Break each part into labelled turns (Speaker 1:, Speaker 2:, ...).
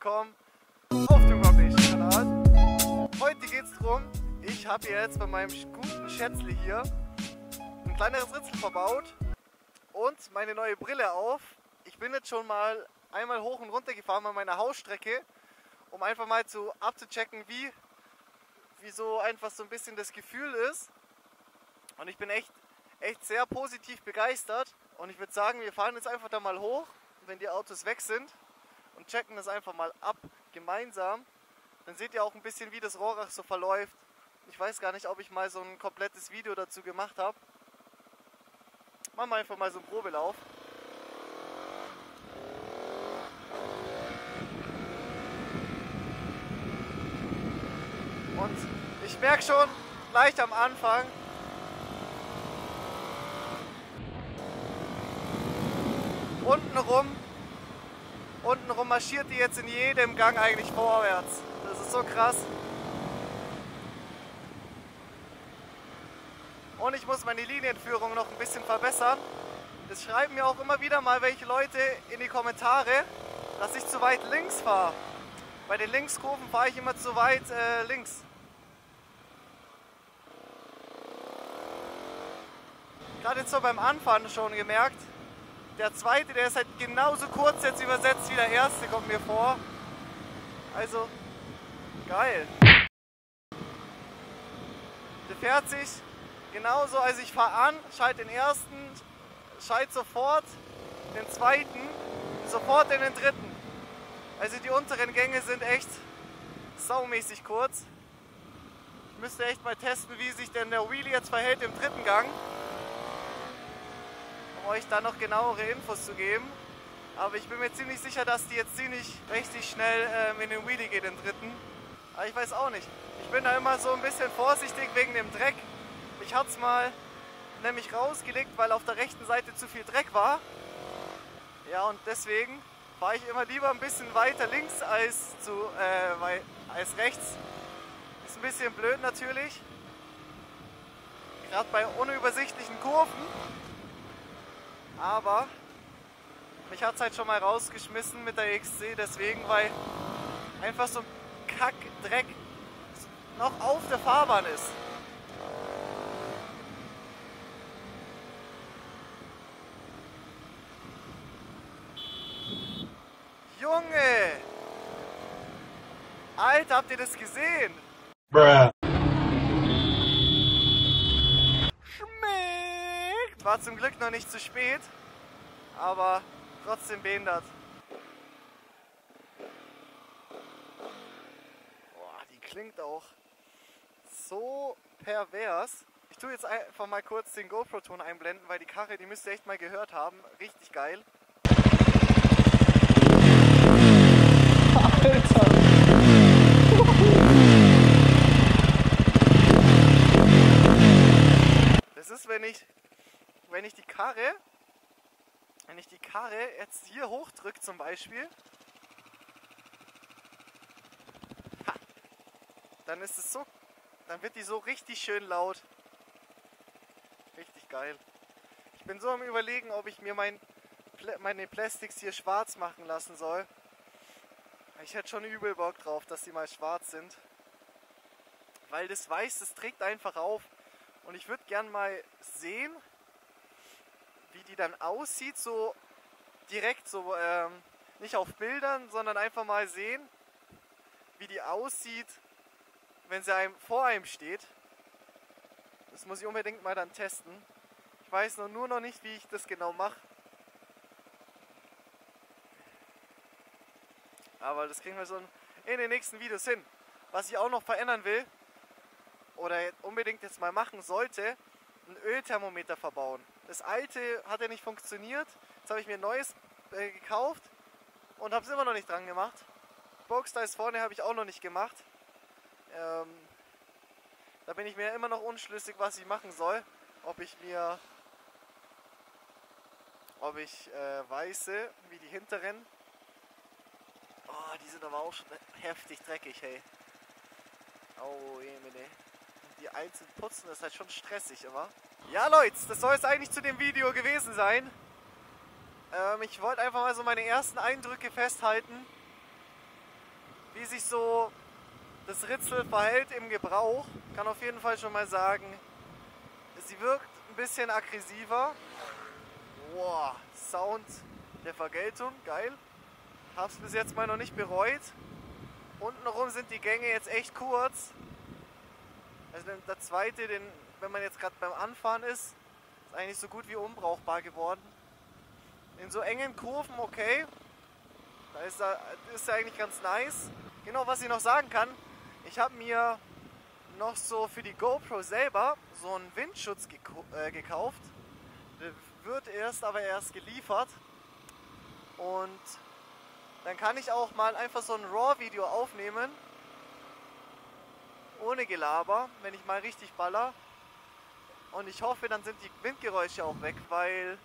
Speaker 1: willkommen auf dem Rob Nation Kanal. Heute geht's drum, ich habe jetzt bei meinem guten Schätzle hier ein kleineres Ritzel verbaut und meine neue Brille auf. Ich bin jetzt schon mal einmal hoch und runter gefahren bei meiner Hausstrecke, um einfach mal zu abzuchecken, wie, wie so einfach so ein bisschen das Gefühl ist. Und ich bin echt, echt sehr positiv begeistert. Und ich würde sagen, wir fahren jetzt einfach da mal hoch, wenn die Autos weg sind und checken das einfach mal ab gemeinsam. Dann seht ihr auch ein bisschen, wie das Rohrach so verläuft. Ich weiß gar nicht, ob ich mal so ein komplettes Video dazu gemacht habe. Machen wir einfach mal so einen Probelauf. Und ich merke schon gleich am Anfang, untenrum, untenrum marschiert die jetzt in jedem Gang eigentlich vorwärts. Das ist so krass. Und ich muss meine Linienführung noch ein bisschen verbessern. Es schreiben mir auch immer wieder mal welche Leute in die Kommentare, dass ich zu weit links fahre. Bei den Linkskurven fahre ich immer zu weit äh, links. Gerade jetzt so beim Anfahren schon gemerkt, der zweite, der ist halt genauso kurz jetzt übersetzt wie der erste, kommt mir vor. Also, geil. Der fährt sich genauso, also ich fahre an, schalte den ersten, schalte sofort den zweiten, sofort in den dritten. Also die unteren Gänge sind echt saumäßig kurz. Ich müsste echt mal testen, wie sich denn der Wheelie jetzt verhält im dritten Gang euch da noch genauere Infos zu geben. Aber ich bin mir ziemlich sicher, dass die jetzt ziemlich richtig schnell ähm, in den Wheelie geht, den dritten. Aber ich weiß auch nicht. Ich bin da immer so ein bisschen vorsichtig wegen dem Dreck. Ich es mal nämlich rausgelegt, weil auf der rechten Seite zu viel Dreck war. Ja, und deswegen fahre ich immer lieber ein bisschen weiter links als, zu, äh, als rechts. Ist ein bisschen blöd natürlich. Gerade bei unübersichtlichen Kurven. Aber mich hat es halt schon mal rausgeschmissen mit der XC, deswegen, weil einfach so ein Kackdreck noch auf der Fahrbahn ist. Junge! Alter, habt ihr das gesehen? Bruh. War zum Glück noch nicht zu spät, aber trotzdem behindert. Boah, die klingt auch so pervers. Ich tue jetzt einfach mal kurz den GoPro-Ton einblenden, weil die Karre, die müsst ihr echt mal gehört haben. Richtig geil. Alter! Das ist, wenn ich wenn ich die Karre, wenn ich die Karre jetzt hier hochdrücke zum Beispiel, ha, dann ist es so, dann wird die so richtig schön laut. Richtig geil. Ich bin so am überlegen, ob ich mir mein, meine Plastics hier schwarz machen lassen soll. Ich hätte schon übel Bock drauf, dass sie mal schwarz sind. Weil das Weiß, das trägt einfach auf. Und ich würde gern mal sehen, wie die dann aussieht, so direkt so ähm, nicht auf Bildern, sondern einfach mal sehen, wie die aussieht, wenn sie einem vor einem steht. Das muss ich unbedingt mal dann testen. Ich weiß noch, nur noch nicht, wie ich das genau mache. Aber das kriegen wir so in den nächsten Videos hin. Was ich auch noch verändern will, oder unbedingt jetzt mal machen sollte, ein Ölthermometer verbauen. Das alte hat ja nicht funktioniert. Jetzt habe ich mir ein neues äh, gekauft und habe es immer noch nicht dran gemacht. Boxstars vorne habe ich auch noch nicht gemacht. Ähm, da bin ich mir immer noch unschlüssig, was ich machen soll. Ob ich mir, ob ich äh, weiße, wie die hinteren. Oh, die sind aber auch schon heftig dreckig, hey. Oh, Emine. Die einzeln putzen, ist halt schon stressig immer. Ja Leute, das soll es eigentlich zu dem Video gewesen sein. Ähm, ich wollte einfach mal so meine ersten Eindrücke festhalten. wie sich so das Ritzel verhält im Gebrauch. Kann auf jeden Fall schon mal sagen, sie wirkt ein bisschen aggressiver. Boah, Sound der Vergeltung, geil. Hab's bis jetzt mal noch nicht bereut. Untenrum sind die Gänge jetzt echt kurz. Also der zweite, den, wenn man jetzt gerade beim Anfahren ist, ist eigentlich so gut wie unbrauchbar geworden. In so engen Kurven okay. Da ist er, ist eigentlich ganz nice. Genau, was ich noch sagen kann, ich habe mir noch so für die GoPro selber so einen Windschutz äh, gekauft. Der wird erst aber erst geliefert. Und dann kann ich auch mal einfach so ein RAW-Video aufnehmen. Ohne Gelaber, wenn ich mal richtig baller. Und ich hoffe, dann sind die Windgeräusche auch weg, weil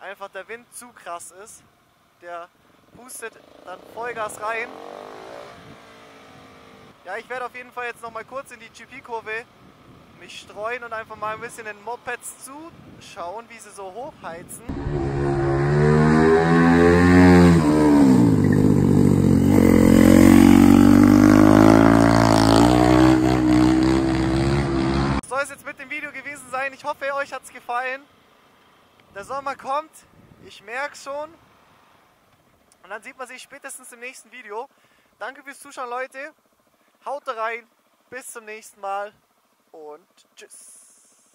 Speaker 1: einfach der Wind zu krass ist. Der pustet dann Vollgas rein. Ja, ich werde auf jeden Fall jetzt noch mal kurz in die GP-Kurve mich streuen und einfach mal ein bisschen den Mopeds zuschauen, wie sie so hochheizen. Ich merke schon. Und dann sieht man sich spätestens im nächsten Video. Danke fürs Zuschauen, Leute. Haut rein. Bis zum nächsten Mal. Und tschüss.